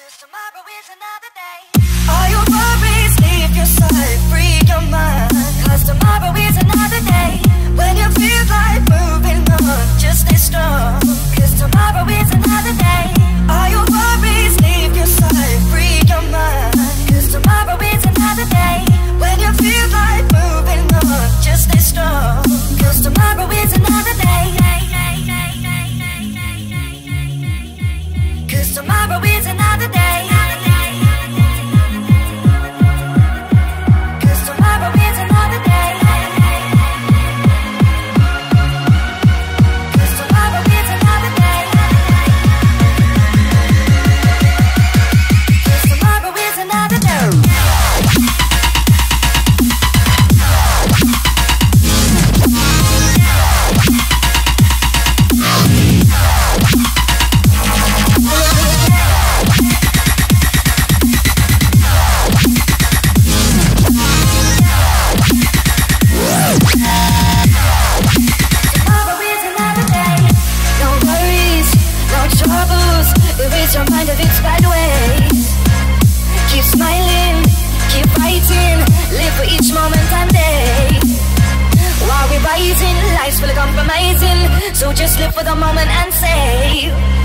Cause tomorrow is another day. All your worries, leave your side, free your mind. Erase your mind of its bad ways. Keep smiling, keep fighting. Live for each moment and day. While we're rising, life's full of compromising. So just live for the moment and your